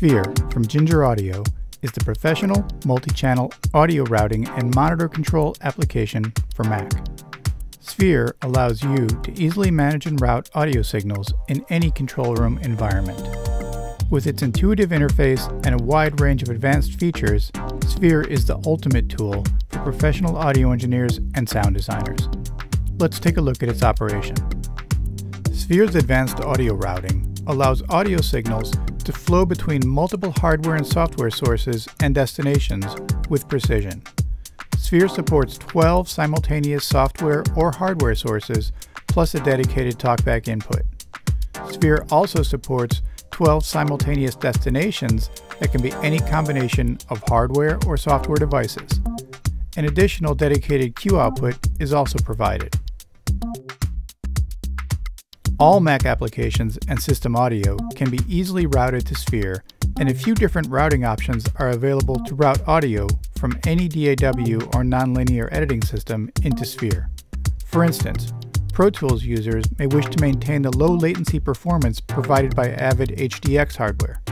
Sphere from Ginger Audio is the professional multi-channel audio routing and monitor control application for Mac. Sphere allows you to easily manage and route audio signals in any control room environment. With its intuitive interface and a wide range of advanced features, Sphere is the ultimate tool for professional audio engineers and sound designers. Let's take a look at its operation. Sphere's advanced audio routing allows audio signals to flow between multiple hardware and software sources and destinations with precision. Sphere supports 12 simultaneous software or hardware sources plus a dedicated TalkBack input. Sphere also supports 12 simultaneous destinations that can be any combination of hardware or software devices. An additional dedicated cue output is also provided. All Mac applications and system audio can be easily routed to Sphere, and a few different routing options are available to route audio from any DAW or nonlinear editing system into Sphere. For instance, Pro Tools users may wish to maintain the low latency performance provided by Avid HDX hardware.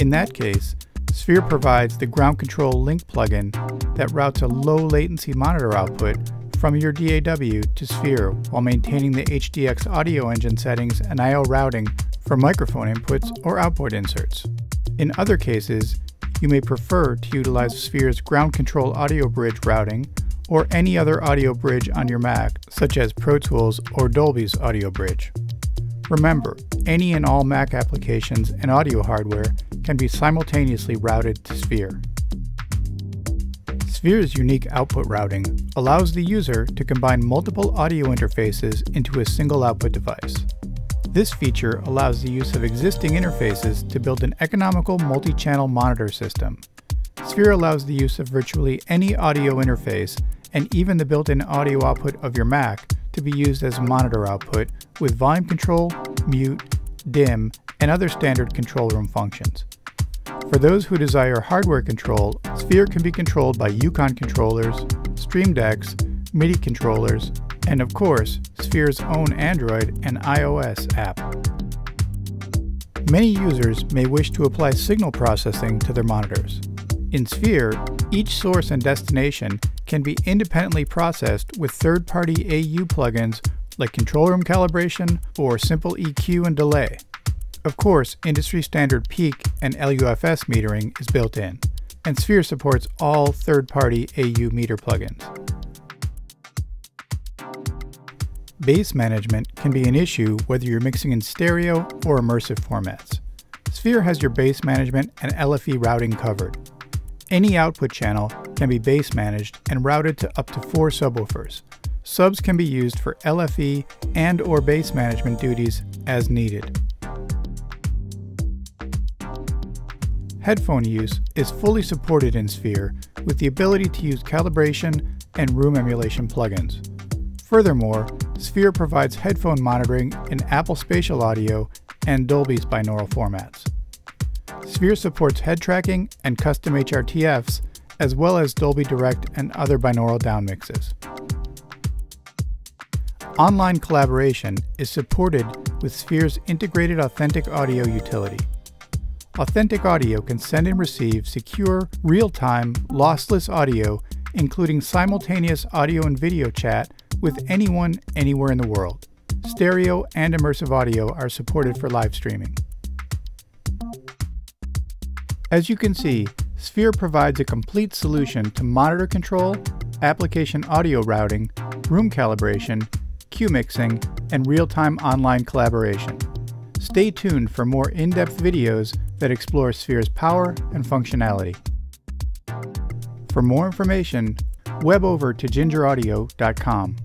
In that case, Sphere provides the Ground Control Link plugin that routes a low latency monitor output from your DAW to Sphere while maintaining the HDX audio engine settings and I.O. routing for microphone inputs or output inserts. In other cases, you may prefer to utilize Sphere's ground control audio bridge routing or any other audio bridge on your Mac, such as Pro Tools or Dolby's audio bridge. Remember, any and all Mac applications and audio hardware can be simultaneously routed to Sphere. Sphere's unique output routing allows the user to combine multiple audio interfaces into a single output device. This feature allows the use of existing interfaces to build an economical multi-channel monitor system. Sphere allows the use of virtually any audio interface and even the built-in audio output of your Mac to be used as monitor output with volume control, mute, dim, and other standard control room functions. For those who desire hardware control, Sphere can be controlled by Eucon controllers, Stream Decks, MIDI controllers, and of course, Sphere's own Android and iOS app. Many users may wish to apply signal processing to their monitors. In Sphere, each source and destination can be independently processed with third-party AU plugins like control room calibration or simple EQ and delay. Of course, industry standard peak and LUFS metering is built in, and Sphere supports all third-party AU meter plugins. Bass management can be an issue whether you're mixing in stereo or immersive formats. Sphere has your bass management and LFE routing covered. Any output channel can be bass managed and routed to up to four subwoofers. Subs can be used for LFE and or bass management duties as needed. Headphone use is fully supported in Sphere with the ability to use calibration and room emulation plugins. Furthermore, Sphere provides headphone monitoring in Apple Spatial Audio and Dolby's binaural formats. Sphere supports head tracking and custom HRTFs, as well as Dolby Direct and other binaural downmixes. Online collaboration is supported with Sphere's integrated authentic audio utility. Authentic Audio can send and receive secure, real-time, lossless audio, including simultaneous audio and video chat with anyone, anywhere in the world. Stereo and immersive audio are supported for live streaming. As you can see, Sphere provides a complete solution to monitor control, application audio routing, room calibration, cue mixing, and real-time online collaboration. Stay tuned for more in-depth videos that explore Sphere's power and functionality. For more information, web over to gingeraudio.com.